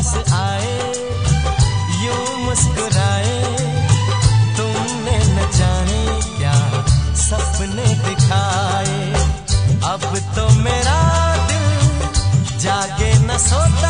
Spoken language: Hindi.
पास आए, यूँ मुस्कुराए, तुमने न जाने क्या सपने दिखाए। अब तो मेरा दिल जागे न सोता